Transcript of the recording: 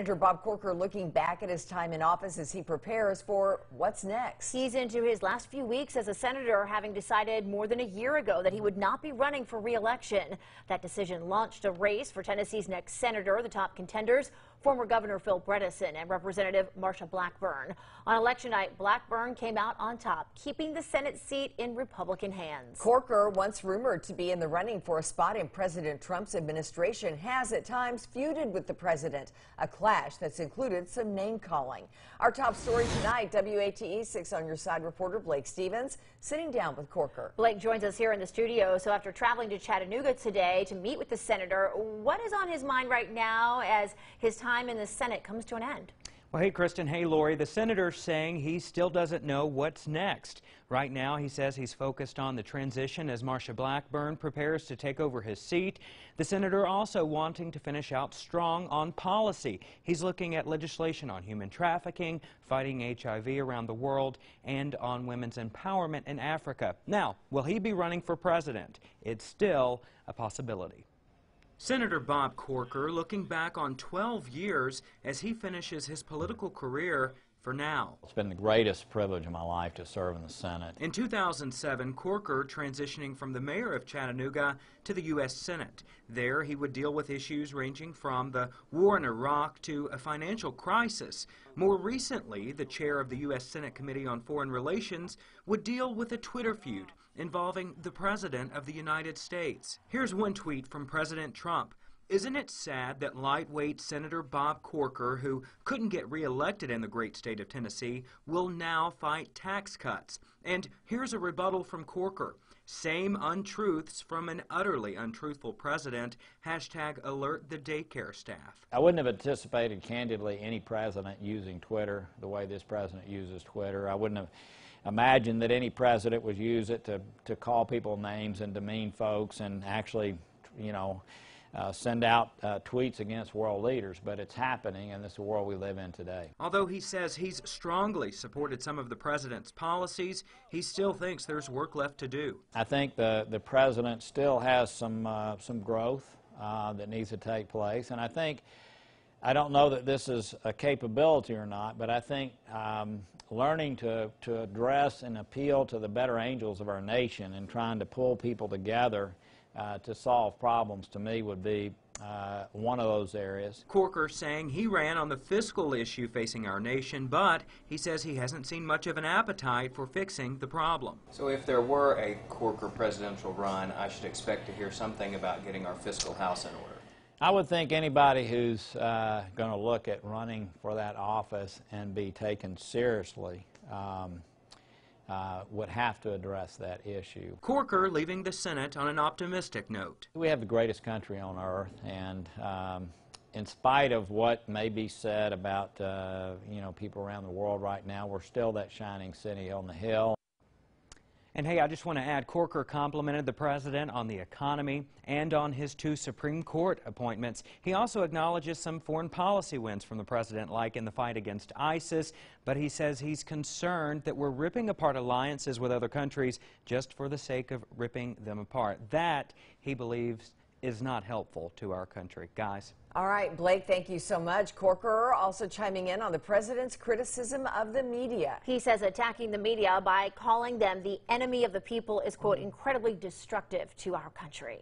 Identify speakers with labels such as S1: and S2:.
S1: Senator Bob Corker looking back at his time in office as he prepares for what's next.
S2: He's into his last few weeks as a senator, having decided more than a year ago that he would not be running for re-election. That decision launched a race for Tennessee's next senator. The top contenders, former Governor Phil Bredesen and Representative Marsha Blackburn. On election night, Blackburn came out on top, keeping the Senate seat in Republican hands.
S1: Corker, once rumored to be in the running for a spot in President Trump's administration, has at times feuded with the president. A clash that's included some name calling. Our top story tonight, WATE 6 on your side reporter Blake Stevens sitting down with Corker.
S2: Blake joins us here in the studio. So after traveling to Chattanooga today to meet with the senator, what is on his mind right now as his time in the Senate comes to an end?
S3: Well, hey, Kristen. Hey, Lori. The senator's saying he still doesn't know what's next. Right now, he says he's focused on the transition as Marsha Blackburn prepares to take over his seat. The senator also wanting to finish out strong on policy. He's looking at legislation on human trafficking, fighting HIV around the world, and on women's empowerment in Africa. Now, will he be running for president? It's still a possibility. Senator Bob Corker looking back on 12 years as he finishes his political career for now.
S4: It's been the greatest privilege of my life to serve in the Senate.
S3: In 2007, Corker transitioning from the mayor of Chattanooga to the U.S. Senate. There, he would deal with issues ranging from the war in Iraq to a financial crisis. More recently, the chair of the U.S. Senate Committee on Foreign Relations would deal with a Twitter feud involving the President of the United States. Here's one tweet from President Trump. Isn't it sad that lightweight Senator Bob Corker, who couldn't get reelected in the great state of Tennessee, will now fight tax cuts? And here's a rebuttal from Corker. Same untruths from an utterly untruthful president. Hashtag alert the daycare staff.
S4: I wouldn't have anticipated, candidly, any president using Twitter the way this president uses Twitter. I wouldn't have imagined that any president would use it to, to call people names and demean folks and actually, you know, uh, send out uh, tweets against world leaders, but it's happening, and this is the world we live in today.
S3: Although he says he's strongly supported some of the president's policies, he still thinks there's work left to do.
S4: I think the, the president still has some, uh, some growth uh, that needs to take place, and I think I don't know that this is a capability or not, but I think um, learning to, to address and appeal to the better angels of our nation and trying to pull people together uh, to solve problems to me would be uh, one of those areas.
S3: Corker saying he ran on the fiscal issue facing our nation, but he says he hasn't seen much of an appetite for fixing the problem.
S5: So if there were a Corker presidential run, I should expect to hear something about getting our fiscal house in order.
S4: I would think anybody who's uh, going to look at running for that office and be taken seriously um, uh, would have to address that issue.
S3: Corker leaving the Senate on an optimistic note.
S4: We have the greatest country on earth, and um, in spite of what may be said about uh, you know people around the world right now, we're still that shining city on the hill.
S3: And hey, I just want to add, Corker complimented the president on the economy and on his two Supreme Court appointments. He also acknowledges some foreign policy wins from the president, like in the fight against ISIS, but he says he's concerned that we're ripping apart alliances with other countries just for the sake of ripping them apart. That, he believes, is not helpful to our country. Guys.
S1: All right, Blake, thank you so much. Corker also chiming in on the president's criticism of the media.
S2: He says attacking the media by calling them the enemy of the people is, quote, incredibly destructive to our country.